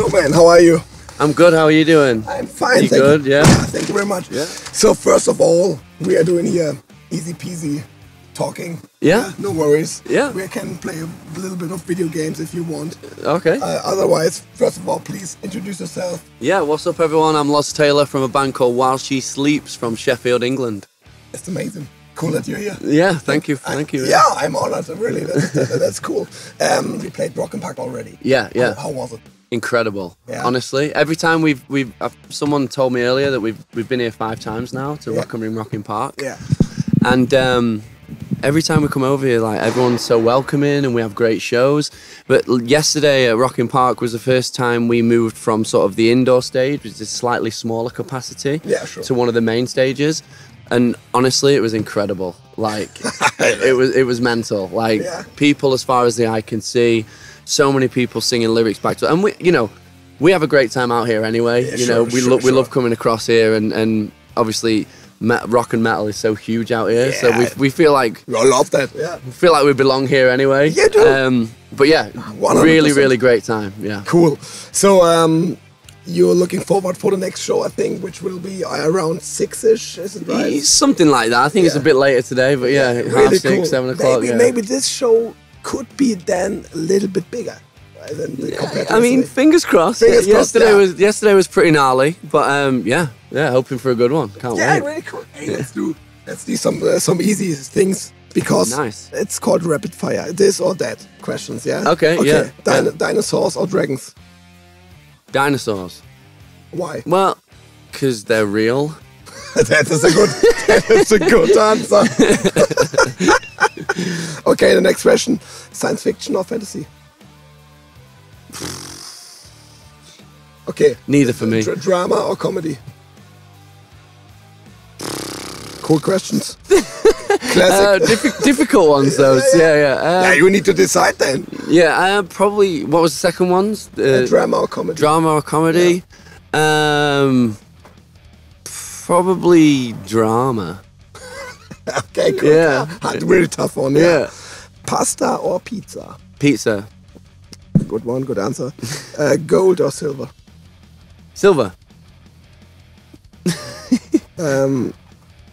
So man, how are you? I'm good. How are you doing? I'm fine. You thank good? You. Yeah. Thank you very much. Yeah. So first of all, we are doing here easy peasy talking. Yeah. No worries. Yeah. We can play a little bit of video games if you want. Okay. Uh, otherwise, first of all, please introduce yourself. Yeah. What's up, everyone? I'm Loz Taylor from a band called While She Sleeps from Sheffield, England. It's amazing. Cool that you're here. Yeah. Thank you. Thank you. Yeah, I'm honored. Really, that's, that's cool. Um, we played Rock im Park already. Yeah. Yeah. How, how was it? Incredible. Yeah. Honestly, every time we've we've uh, someone told me earlier that we've we've been here five times now to Yeah. Rock am Ring Rock im Park. Yeah. And um, every time we come over here, like everyone's so welcoming and we have great shows. But yesterday at Rock im Park was the first time we moved from sort of the indoor stage, which is slightly smaller capacity, Yeah, sure. to one of the main stages. And honestly, it was incredible. Like it was, it was mental. Like Yeah. people, as far as the eye can see, so many people singing lyrics back to, and we, you know, we have a great time out here anyway. Yeah, you sure, know, we sure, love we love coming across here, and and obviously. Met, rock and metal is so huge out here, so we, we feel like I love that. Yeah. feel like we belong here anyway. You do. Um, but yeah, 100%. really, really great time. Yeah. Cool. So um, you're looking forward for the next show, I think, which will be around six-ish. Is it right? Something like that. I think it's a bit later today, but yeah, half Really six, cool. seven o'clock. Maybe, yeah. maybe this show could be then a little bit bigger. Right, than the compared I mean, fingers crossed. Fingers Yeah, crossed, yesterday yeah. was yesterday was pretty gnarly, but um, yeah, yeah, hoping for a good one. Can't yeah, wait. really cool. Hey, let's do let's do some uh, some easy things because Nice. it's called rapid fire. This or that questions. Yeah. Okay, yeah, Dino- yeah. Dinosaurs or dragons? Dinosaurs. Why? Well, because they're real. that is a good. that is a good answer. okay, the next question: science fiction or fantasy? Okay. Neither for me. Dra- drama or comedy? Cool questions. Classic. Uh, diffi- difficult ones, though. Yeah, yeah. Uh, yeah, you need to decide then. yeah, uh, probably. What was the second ones? Uh, drama or comedy? drama or comedy? Um, probably drama. Okay, cool. Yeah. Ah, really tough one. Yeah. Yeah. Pasta or pizza? Pizza. Good one. Good answer. uh, gold or silver? Silver. Um,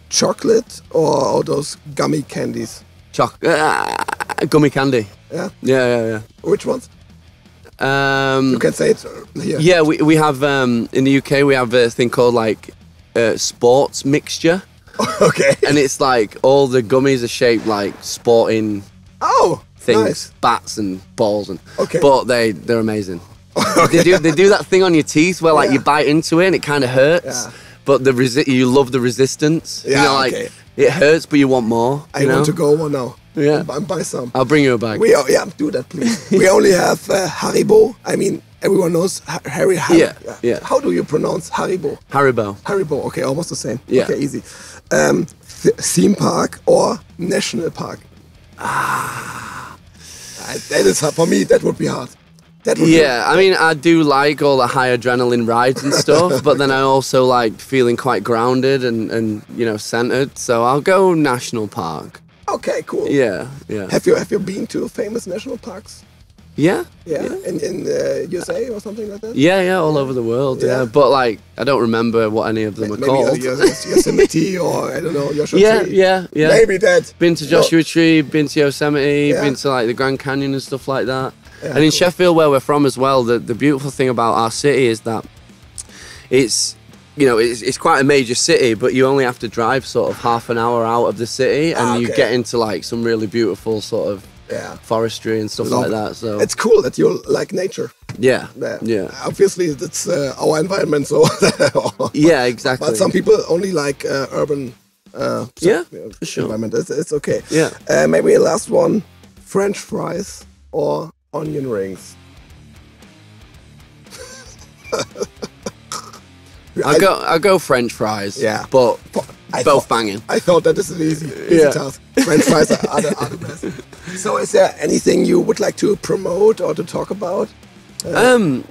chocolate or, or those gummy candies? Choc. Uh, gummy candy. Yeah. Yeah, yeah, Which ones? yeah. Um, You can say it uh, here. Yeah, we, we have um, in the UK we have a thing called like uh, sports mixture, okay. and it's like all the gummies are shaped like sporting Oh, things, nice. bats and balls, and Okay. but they they're amazing. They do they do that thing on your teeth where like Yeah. you bite into it and it kind of hurts, Yeah. but the resi- you love the resistance. you Yeah, know, like okay. it hurts, but you want more. I know? want to go one now. Yeah. Buy, buy some. I'll bring you a bag. We are, yeah, do that, please. we only have uh, Haribo. I mean, everyone knows Harry. Harry Yeah, yeah. How do you pronounce Haribo? Haribo. Haribo. Okay, almost the same. Yeah. Okay, easy. Um, th- theme park or national park? Ah, that is hard for me. That would be hard. That would Yeah, I mean, I do like all the high adrenaline rides and stuff, but then I also like feeling quite grounded and, and you know centered. So I'll go national park. Okay, cool. Yeah, yeah, Have you have you been to famous national parks? Yeah, Yeah, in in uh, USA or something like that. yeah, yeah, all over the world. Yeah, Yeah. but like I don't remember what any of them are Maybe uh, called. Yos- Yosemite or I don't know Joshua Yeah, Tree. yeah, yeah. Maybe that. Been to Joshua Tree, been to Yosemite, Yeah. been to like the Grand Canyon and stuff like that. And in cool. Sheffield, where we're from as well, the, the beautiful thing about our city is that it's you know it's, it's quite a major city, but you only have to drive sort of half an hour out of the city, and Ah, you get into like some really beautiful sort of Yeah. forestry and stuff Love like that. So It's cool that you like nature. yeah, Yeah. yeah, Obviously, that's uh, our environment, so. yeah, exactly. But some people only like uh, urban. Uh, Yeah, for sure. Environment. It's, it's okay. Yeah. Uh, maybe a last one: French fries or onion rings. I go I go French fries. Yeah. but I both thought- banging. I thought that is an easy, easy Yeah. task. French fries are, are, the, are the best. So, is there anything you would like to promote or to talk about? Um,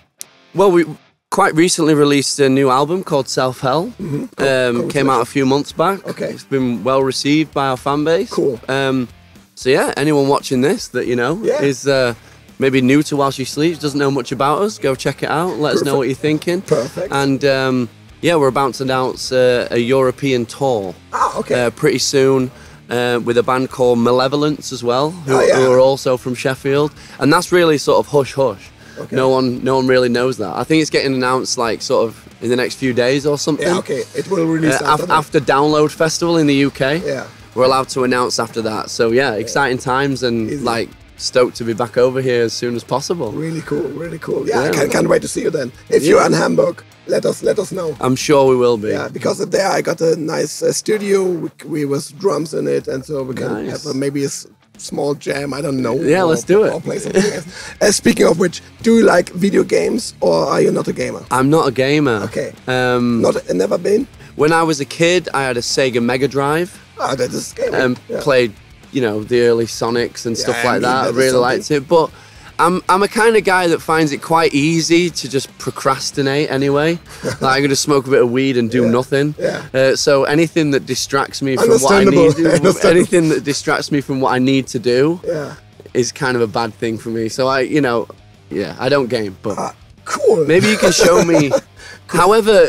well, we quite recently released a new album called Self Hell. Mm. Um, came out a few months back. Okay. it's been well received by our fan base. Cool. Um, so yeah, anyone watching this that you know Yeah. is uh, maybe new to While She Sleeps, doesn't know much about us, go check it out. Let us know what you're thinking. Perfect. And um, yeah, we're about to announce uh, a European tour Ah, okay. uh, pretty soon. Uh, with a band called Malevolence as well, who, Oh, yeah. who are also from Sheffield, and that's really sort of hush hush. Okay. No one, no one really knows that. I think it's getting announced like sort of in the next few days or something. yeah, okay. It will release Uh, after af- after Download Festival in the UK, Yeah. we're allowed to announce after that. So yeah, exciting times and Easy. like stoked to be back over here as soon as possible. Really cool, really cool. Yeah, I can't, can't wait to see you then. If you're in Hamburg, let us let us know. I'm sure we will be. Yeah, because there I got a nice uh, studio we, we with drums in it, and so we can Nice. have a, maybe a s- small jam. I don't know. Yeah, or- let's do it. Or play something else. Uh, speaking of which, do you like video games or are you not a gamer? I'm not a gamer. Okay. Um, Not never been. when I was a kid, I had a Sega Mega Drive Ah, that is gaming. and yeah. played, you know, the early Sonics and stuff Yeah, I like mean, that. I really something. liked it, but. I'm, I'm a kind of guy that finds it quite easy to just procrastinate anyway. like I'm gonna smoke a bit of weed and do Yeah, nothing. yeah. Uh, so anything that distracts me from what I need, understandable. anything that distracts me from what I need to do, Yeah. is kind of a bad thing for me. So I, you know, yeah, I don't game, but Ah, cool. maybe you can show me. However,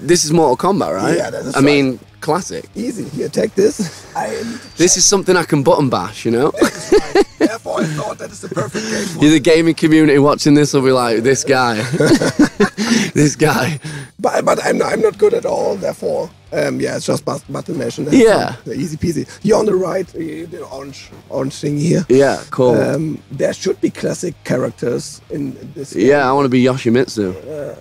this is Mortal Kombat, right? Yeah, that is I right. mean, classic. Easy. Here, take this. I This is something I can button bash, you know. I thought that is the perfect game for You the gaming community watching this will be like, this guy, this guy. But, but I'm, I'm not good at all, therefore, um, yeah, it's just but- button that's Yeah. easy peasy. You're on the right, uh, the orange, orange thing here. Yeah, cool. Um, there should be classic characters in this. game. yeah, I want to be Yoshimitsu.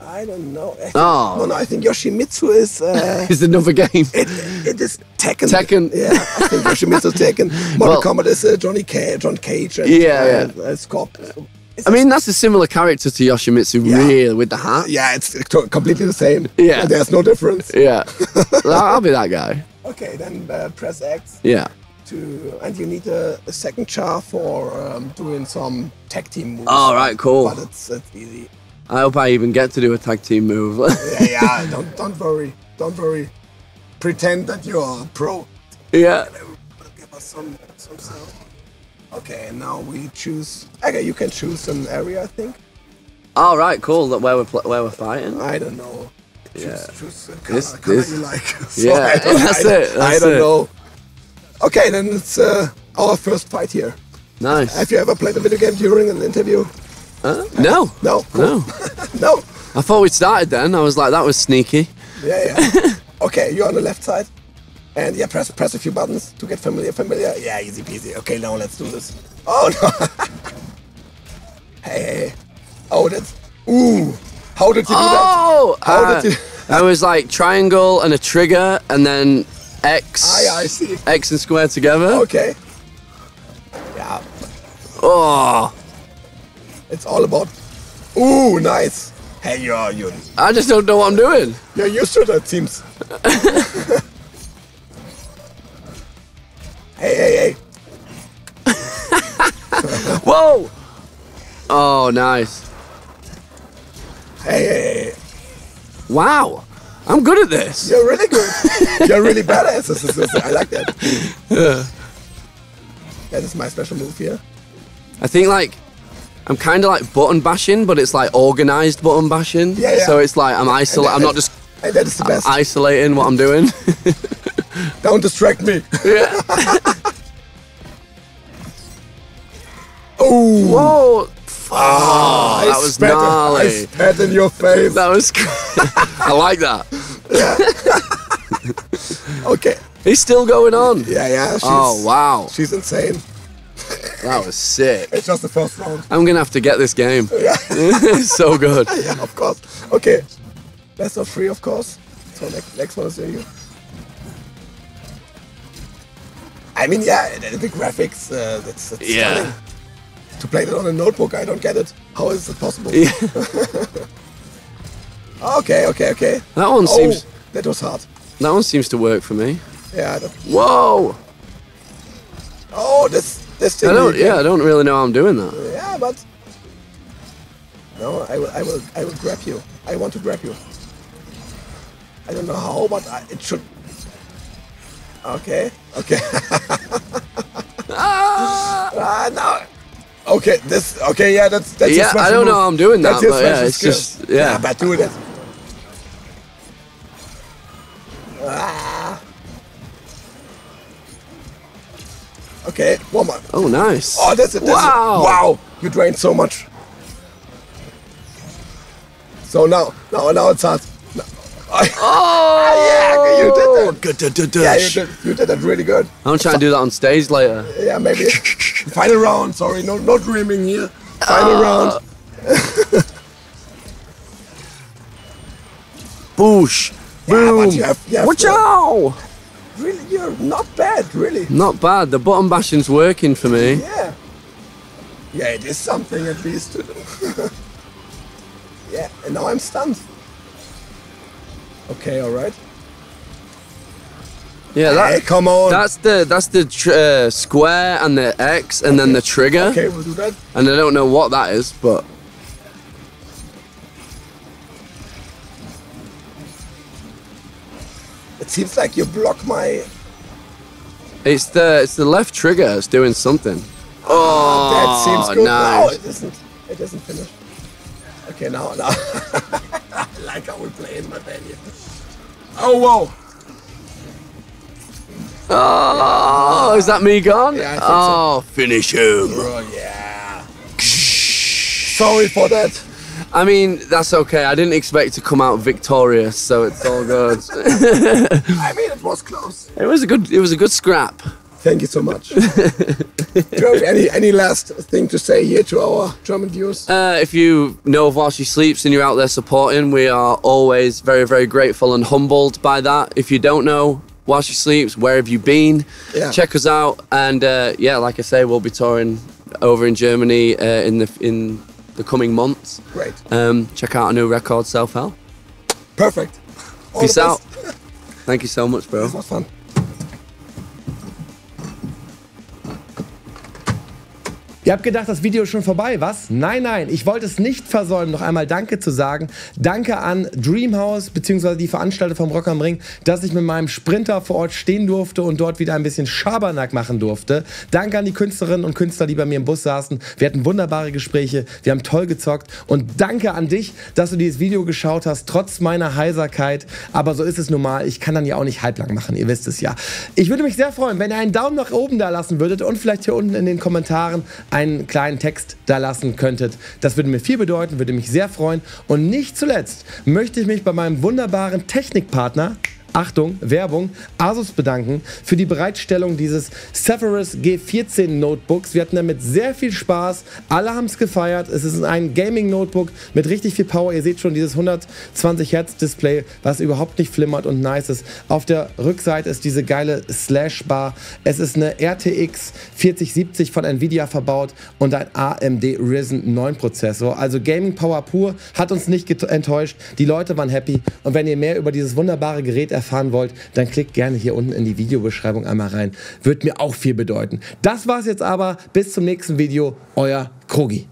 I don't know. I think- Oh. No, no, I think Yoshimitsu is. Uh, It's another game. it, it is Tekken. Tekken. Yeah, I think Yoshimitsu Tekken. Mortal Well- Kombat is uh, Johnny Cage, John Cage, and Yeah, uh, uh, Scorpion. I mean, that's a similar character to Yoshimitsu, Yeah. really, with the hat. Yeah, it's completely the same. Yeah. There's no difference. Yeah, I'll be that guy. Okay, then uh, press X. Yeah. to and you need a, a second char for um, doing some tag team moves. All right, cool. But it's, it's easy. I hope I even get to do a tag team move. Yeah, yeah. don't don't worry. Don't worry. Pretend that you're a pro. yeah. Give us some some sound. Okay, now we choose. Okay, you can choose an area. I think. All right, cool. That where we're where we're fighting. I don't know. Choose, Yeah. choose a color, This- color this- you like. Yeah, that's I, it, I don't it. know. Okay, then it's uh, our first fight here. Nice. Have you ever played a video game during an interview? No. No. No. no. I thought we'd started then. I was like, that was sneaky. Yeah, yeah. okay, you're on the left side. And yeah, press press a few buttons to get familiar. Familiar. Yeah, easy peasy. Okay, now let's do this. Oh no. hey, hey. Oh, that's. Ooh. How did you do that? Oh! How uh, did you- I was like triangle and a trigger and then X. Ah, I see. X and square together. Okay. Yeah, Oh! It's all about. Ooh, nice. Hey, you're you're I just don't know what I'm doing. you're used to that, seems. hey, hey, hey. Whoa! Oh, nice. Hey, hey, hey. Wow. I'm good at this. You're really good. You're really badass. This is- this is- I like that. That is my special move here. I think like I'm kind of like button bashing, but it's like organized button bashing. Yeah, yeah. So it's like I'm isolating. I'm not just that is the best. isolating what I'm doing. Don't distract me. yeah. Oh, Whoa! Oh, that was spat, I gnarly. spat in your face. That was. I like that. Okay. He's still going on. Yeah, yeah. She's, Oh wow, She's insane. That was sick. It's just the first round. I'm gonna have to get this game. Yeah, so good. yeah, of course. Okay. Best of three, of course. So next, next one is you. I mean, yeah, the, the graphics, uh, that's, that's Yeah. stunning. To play that on a notebook, I don't get it. How is it possible? Yeah. Okay, okay, okay. That one Oh, seems. that was hard. That one seems to work for me. Yeah. Whoa! oh, this I don't. Yeah, I don't really know how I'm doing that. Yeah, but no, I will, I will, I will grab you. I want to grab you. I don't know how, but I, it should. Okay, okay. ah, no. Okay, this. Okay, yeah, that's that's. Yeah, I don't know how I'm doing that, your but yeah, it's skill. just- yeah. but do that. Ah. Okay, one more. Oh, nice. Oh, that's it. That's wow. It. Wow, you drained so much. So now, now, now it's hard. No. Oh, yeah, you did that. Good, good, good, Yeah, you good. did, you did that really good. I'm trying to do that on stage later. Yeah, maybe. Final round. Sorry, no, no dreaming here. Final uh, round. Boosh. Yeah, Boom. you have- you have Watch out. Really, you're not bad. Really. Not bad. The bottom bashing's working for me. Yeah. Yeah, it is something at least yeah, and now I'm stunned. Okay, all right. Yeah, that, Hey, come on. That's the that's the tr- uh, square and the X and then the trigger. Okay, we'll do that. And I don't know what that is, but It seems like you block my. it's the it's the left trigger. It's doing something. Ah, oh, that seems good. No, nice. it isn't. It isn't finished. Okay, now, now. I like how we play in my here. Oh, whoa. Oh, is that me gone? Yeah, I think so. oh, finish him. Oh, yeah. Sorry for that. I mean, that's okay. I didn't expect to come out victorious, so it's all good. I mean, it was close. it was a good it was a good scrap. Thank you so much. Do you have any, any last thing to say here to our German viewers? Uh, if you know of While She Sleeps and you're out there supporting, we are always very, very grateful and humbled by that. If you don't know While She Sleeps, where have you been? Yeah. Check us out. And uh, yeah, like I say, we'll be touring over in Germany uh, in the in the coming months. Great. Um, check out our new record, Self Hell. Perfect. All Peace out. Thank you so much, bro. This was fun. Ihr habt gedacht, das Video ist schon vorbei, was? Nein, nein, ich wollte es nicht versäumen, noch einmal Danke zu sagen. Danke an Dreamhouse bzw. die Veranstalter vom Rock am Ring, dass ich mit meinem Sprinter vor Ort stehen durfte und dort wieder ein bisschen Schabernack machen durfte. Danke an die Künstlerinnen und Künstler, die bei mir im Bus saßen. Wir hatten wunderbare Gespräche, wir haben toll gezockt und danke an dich, dass du dieses Video geschaut hast, trotz meiner Heiserkeit. Aber so ist es nun mal, ich kann dann ja auch nicht halblang machen, ihr wisst es ja. Ich würde mich sehr freuen, wenn ihr einen Daumen nach oben da lassen würdet und vielleicht hier unten in den Kommentaren einen kleinen Text da lassen könntet. Das würde mir viel bedeuten, würde mich sehr freuen. Und nicht zuletzt möchte ich mich bei meinem wunderbaren Technikpartner Achtung, Werbung, Asus bedanken für die Bereitstellung dieses Zephyrus G14 Notebooks. Wir hatten damit sehr viel Spaß. Alle haben es gefeiert. Es ist ein Gaming Notebook mit richtig viel Power. Ihr seht schon dieses 120 Hertz Display, was überhaupt nicht flimmert und nice ist. Auf der Rückseite ist diese geile Slash Bar. Es ist eine RTX 4070 von Nvidia verbaut und ein AMD Ryzen 9 Prozessor. Also Gaming Power pur hat uns nicht enttäuscht. Die Leute waren happy. Und wenn ihr mehr über dieses wunderbare Gerät erfahren wollt, dann klickt gerne hier unten in die Videobeschreibung einmal rein. Wird mir auch viel bedeuten. Das war's jetzt aber. Bis zum nächsten Video. Euer Krogi.